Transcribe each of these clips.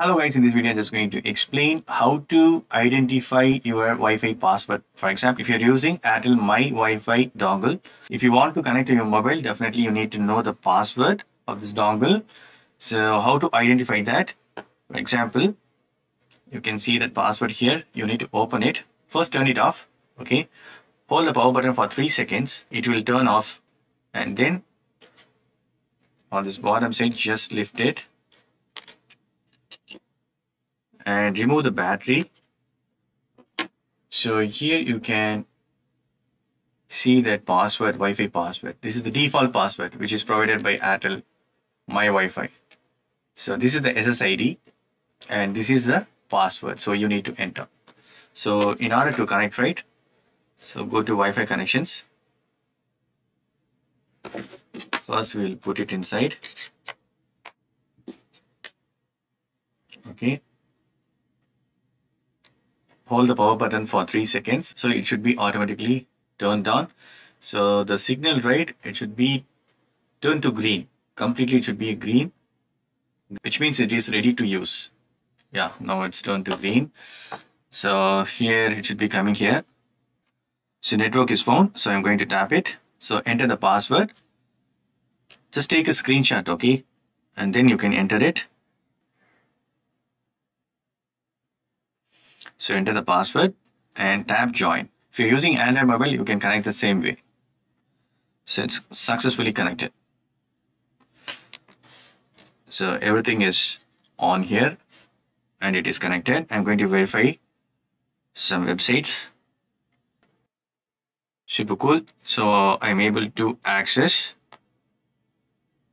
Hello guys, in this video I'm just going to explain how to identify your Wi-Fi password. For example, if you're using Airtel My Wi-Fi dongle, if you want to connect to your mobile, definitely you need to know the password of this dongle. So how to identify that? For example, you can see that password here. You need to open it. First turn it off. Okay. Hold the power button for 3 seconds. It will turn off. And then on this bottom side, just lift it and remove the battery. So here you can see that password, Wi-Fi password. This is the default password, which is provided by Airtel My Wi-Fi. So this is the SSID and this is the password. So you need to enter. So in order to connect, right? So go to Wi-Fi connections. First we'll put it inside. Okay hold the power button for 3 seconds. So it should be automatically turned on. So the signal rate, it should be turned to green. Completely it should be green, which means it is ready to use. Yeah, now it's turned to green. So here it should be coming here. So network is found. So I'm going to tap it. So enter the password. Just take a screenshot, okay? And then you can enter it. So enter the password and tap join. If you're using Android mobile, you can connect the same way. So it's successfully connected. So everything is on here and it is connected. I'm going to verify some websites. Super cool. So I'm able to access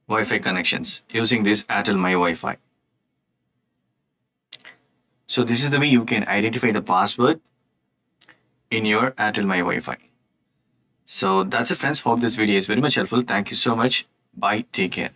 Wi-Fi connections using this Airtel My Wi-Fi. So this is the way you can identify the password in your Airtel My Wi-Fi. So that's it friends. Hope this video is very much helpful. Thank you so much. Bye. Take care.